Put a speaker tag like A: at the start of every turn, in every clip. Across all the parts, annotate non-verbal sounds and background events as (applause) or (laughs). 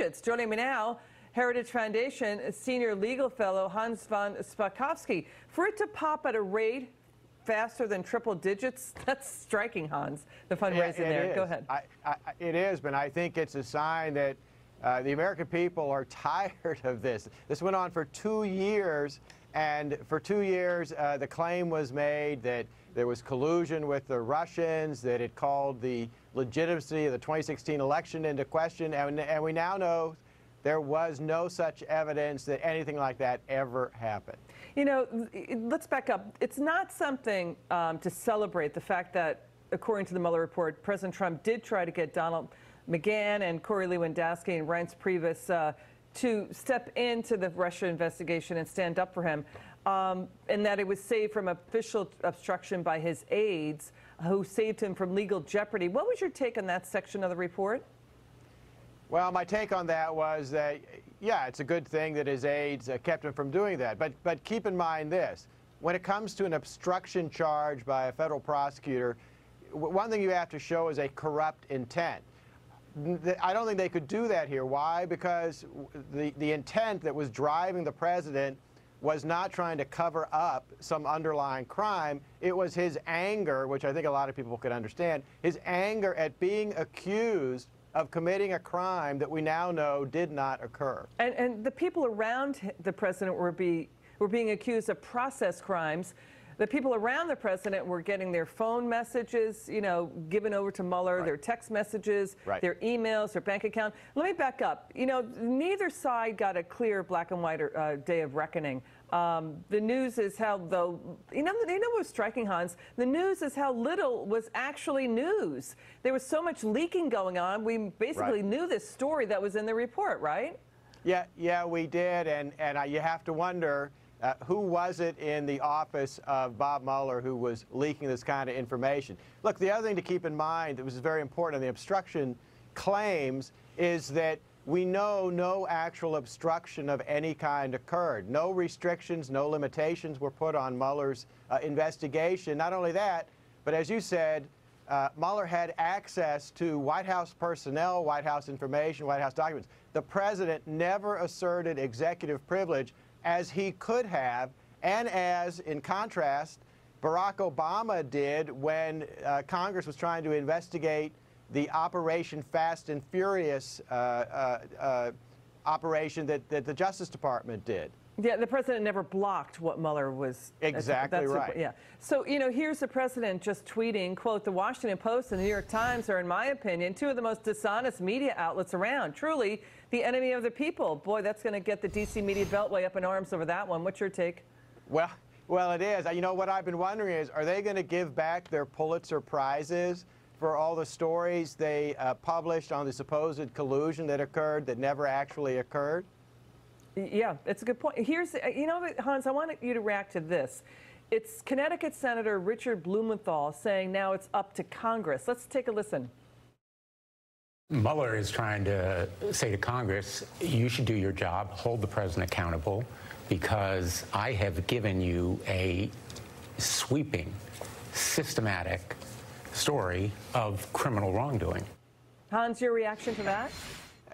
A: digits. Joining me now, Heritage Foundation senior legal fellow Hans von Spakovsky. For it to pop at a rate faster than triple digits, (laughs) that's striking, Hans, the fundraising there. Go ahead.
B: I, I, it is, but I think it's a sign that uh, the American people are (laughs) tired of this. This went on for two years, and for two years, uh, the claim was made that there was collusion with the Russians, that it called the legitimacy of the 2016 election into question, and, and we now know there was no such evidence that anything like that ever happened.
A: You know, let's back up. It's not something um, to celebrate the fact that, according to the Mueller report, President Trump did try to get Donald McGahn and Corey Lewandowski and Reince Priebus uh, to step into the Russia investigation and stand up for him, um, and that it was saved from official obstruction by his aides, who saved him from legal jeopardy. What was your take on that section of the report?
B: Well, my take on that was that, yeah, it's a good thing that his aides uh, kept him from doing that. But, but keep in mind this when it comes to an obstruction charge by a federal prosecutor, one thing you have to show is a corrupt intent. I don't think they could do that here. Why? Because the, the intent that was driving the president was not trying to cover up some underlying crime. It was his anger, which I think a lot of people could understand, his anger at being accused of committing a crime that we now know did not occur.
A: And, and the people around the president were, be, were being accused of process crimes. The people around the president were getting their phone messages, you know, given over to Mueller,
B: Right.
A: their text messages,
B: Right.
A: their emails, their bank account. Let me back up. You know, neither side got a clear black and white uh, day of reckoning. Um, the news is how, though, you know, you know what was striking, Hans? The news is how little was actually news. There was so much leaking going on. We basically
B: Right.
A: knew this story that was in the report, right?
B: Yeah, yeah, we did, and and uh, you have to wonder uh, who was it in the office of Bob Mueller who was leaking this kind of information. Look, the other thing to keep in mind that was very important in the obstruction claims is that we know no actual obstruction of any kind occurred. No restrictions, no limitations were put on Mueller's uh, investigation. Not only that, but as you said, uh, Mueller had access to White House personnel, White House information, White House documents. The president never asserted executive privilege as he could have, and as, in contrast, Barack Obama did when uh, Congress was trying to investigate the Operation Fast and Furious uh, uh, uh, operation that, that the Justice Department did.
A: Yeah, the president never blocked what Mueller was.
B: Exactly
A: that's the-
B: right.
A: yeah. So, you know, here's the president just tweeting, quote, the Washington Post and the New York Times are, in my opinion, two of the most dishonest media outlets around. Truly the enemy of the people. Boy, that's going to get the D.C. media beltway up in arms over that one. What's your take?
B: Well, well, it is. You know what I've been wondering is, are they going to give back their Pulitzer prizes for all the stories they uh, published on the supposed collusion that occurred that never actually occurred?
A: Yeah, it's a good point. Here's, uh, you know, Hans, I want you to react to this. It's Connecticut Senator Richard Blumenthal saying now it's up to Congress. Let's take a listen.
C: Mueller is trying to say to Congress, you should do your job, hold the president accountable, because I have given you a sweeping, systematic story of criminal wrongdoing.
A: Hans, your reaction to that?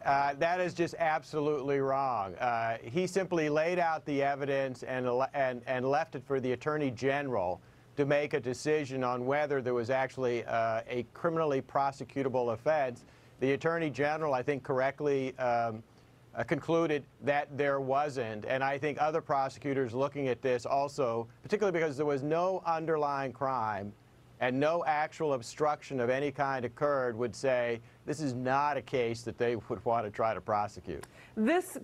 B: Uh, that is just absolutely wrong. Uh, he simply laid out the evidence and, and, and left it for the Attorney General to make a decision on whether there was actually uh, a criminally prosecutable offense. The Attorney General, I think, correctly um, uh, concluded that there wasn't. And I think other prosecutors looking at this also, particularly because there was no underlying crime and no actual obstruction of any kind occurred, would say this is not a case that they would want to try to prosecute.
A: This